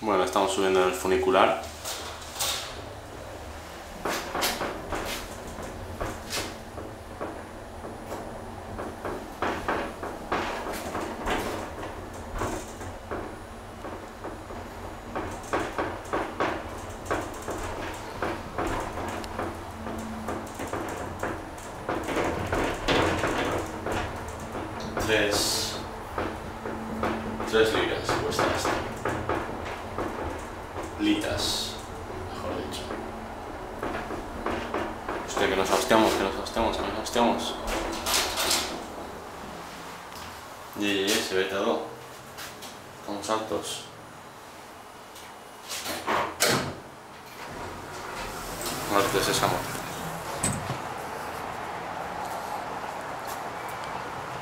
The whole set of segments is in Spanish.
Bueno, estamos subiendo en el funicular. Tres... Tres libras cuesta esto. Litas, mejor dicho. Hostia, que nos hostiamos, que nos hostiamos, que nos hostiamos. Y, y, y, se ve todo. Estamos altos. Norte sésamo.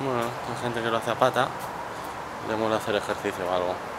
Bueno, hay gente que lo hace a pata. Debemos de hacer ejercicio o algo.